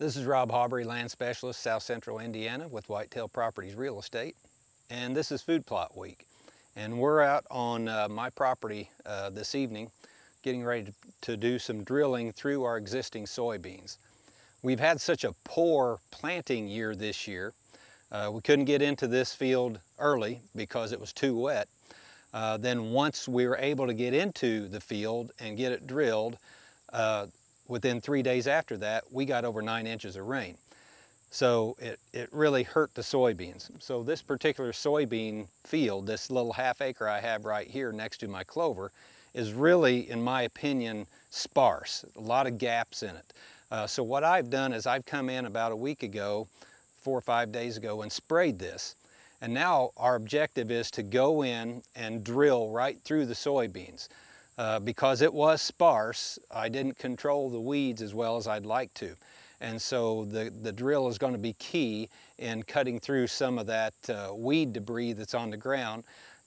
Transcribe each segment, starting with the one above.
This is Rob Haubrey, Land Specialist, South Central Indiana with Whitetail Properties Real Estate. And this is Food Plot Week. And we're out on uh, my property uh, this evening getting ready to, to do some drilling through our existing soybeans. We've had such a poor planting year this year. Uh, we couldn't get into this field early because it was too wet. Uh, then once we were able to get into the field and get it drilled, uh, within three days after that, we got over nine inches of rain. So it, it really hurt the soybeans. So this particular soybean field, this little half acre I have right here next to my clover, is really, in my opinion, sparse, a lot of gaps in it. Uh, so what I've done is I've come in about a week ago, four or five days ago, and sprayed this. And now our objective is to go in and drill right through the soybeans. Uh, because it was sparse, I didn't control the weeds as well as I'd like to. And so the, the drill is going to be key in cutting through some of that uh, weed debris that's on the ground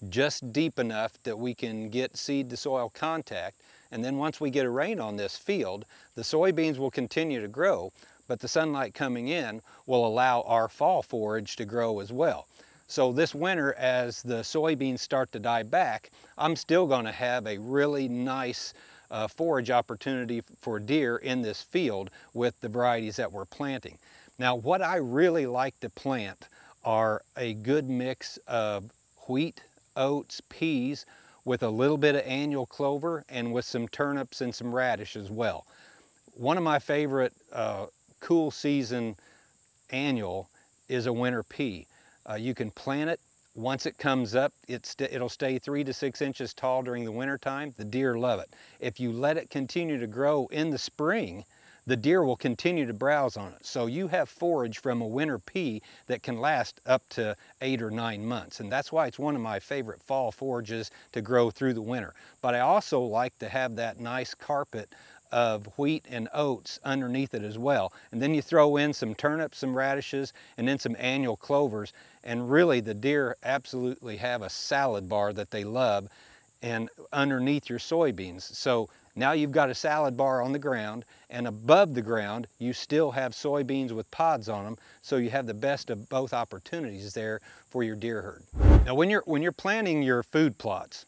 just deep enough that we can get seed to soil contact. And then once we get a rain on this field, the soybeans will continue to grow, but the sunlight coming in will allow our fall forage to grow as well. So this winter, as the soybeans start to die back, I'm still going to have a really nice uh, forage opportunity for deer in this field with the varieties that we're planting. Now, what I really like to plant are a good mix of wheat, oats, peas, with a little bit of annual clover and with some turnips and some radish as well. One of my favorite uh, cool season annual is a winter pea. Uh, you can plant it. Once it comes up, it will stay three to six inches tall during the winter time. The deer love it. If you let it continue to grow in the spring, the deer will continue to browse on it. So you have forage from a winter pea that can last up to eight or nine months. And that's why it's one of my favorite fall forages to grow through the winter. But I also like to have that nice carpet of wheat and oats underneath it as well. And then you throw in some turnips, some radishes, and then some annual clovers. And really the deer absolutely have a salad bar that they love and underneath your soybeans. So now you've got a salad bar on the ground and above the ground you still have soybeans with pods on them so you have the best of both opportunities there for your deer herd. Now when you're, when you're planting your food plots,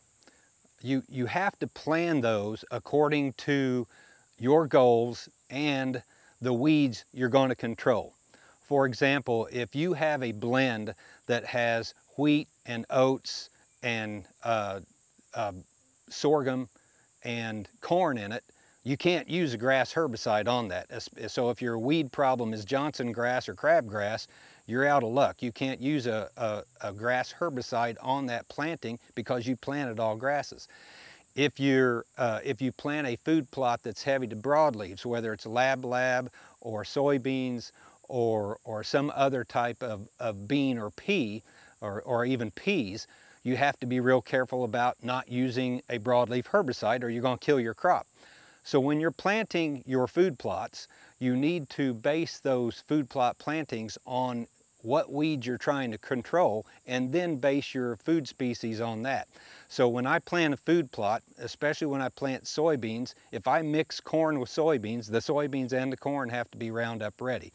you, you have to plan those according to your goals and the weeds you're going to control. For example, if you have a blend that has wheat and oats and uh, uh, sorghum and corn in it, you can't use a grass herbicide on that. So if your weed problem is Johnson grass or crabgrass, you're out of luck. You can't use a, a, a grass herbicide on that planting because you planted all grasses. If, you're, uh, if you plant a food plot that's heavy to broadleaves, whether it's lab lab or soybeans or, or some other type of, of bean or pea or, or even peas, you have to be real careful about not using a broadleaf herbicide or you're going to kill your crop. So when you're planting your food plots, you need to base those food plot plantings on what weeds you're trying to control and then base your food species on that. So when I plant a food plot, especially when I plant soybeans, if I mix corn with soybeans, the soybeans and the corn have to be Roundup ready.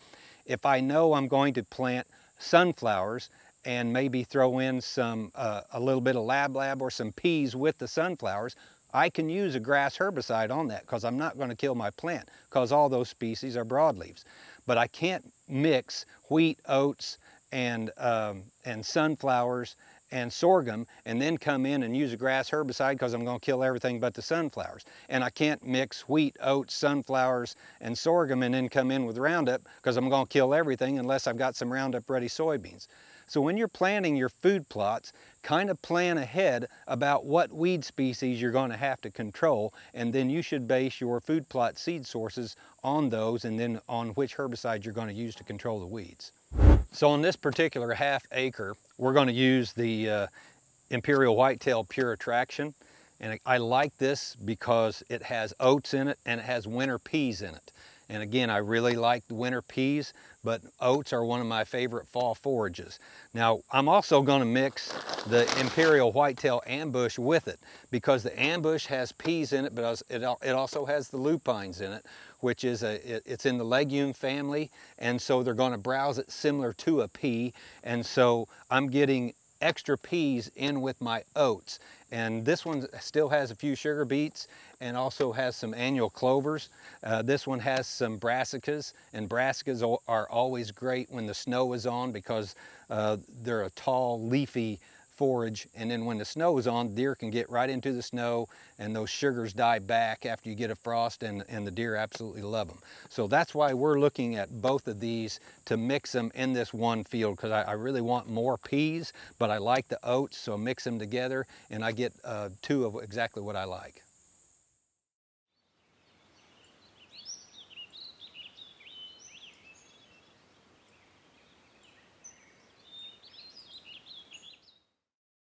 If I know I'm going to plant sunflowers and maybe throw in some uh, a little bit of lab lab or some peas with the sunflowers, I can use a grass herbicide on that because I'm not going to kill my plant because all those species are broadleaves. But I can't mix wheat, oats, and, um, and sunflowers and sorghum and then come in and use a grass herbicide because I'm going to kill everything but the sunflowers. And I can't mix wheat, oats, sunflowers, and sorghum and then come in with Roundup because I'm going to kill everything unless I've got some Roundup ready soybeans. So when you're planting your food plots, kind of plan ahead about what weed species you're going to have to control and then you should base your food plot seed sources on those and then on which herbicide you're going to use to control the weeds. So on this particular half acre, we're going to use the uh, Imperial Whitetail Pure Attraction. And I like this because it has oats in it and it has winter peas in it. And again, I really like the winter peas, but oats are one of my favorite fall forages. Now, I'm also gonna mix the Imperial Whitetail Ambush with it because the ambush has peas in it, but it also has the lupines in it, which is a, it's in the legume family, and so they're gonna browse it similar to a pea, and so I'm getting extra peas in with my oats. And this one still has a few sugar beets and also has some annual clovers. Uh, this one has some brassicas, and brassicas are always great when the snow is on because uh, they're a tall, leafy forage and then when the snow is on deer can get right into the snow and those sugars die back after you get a frost and, and the deer absolutely love them so that's why we're looking at both of these to mix them in this one field because I, I, really want more peas but I like the oats so mix them together and I get uh, two of exactly what I like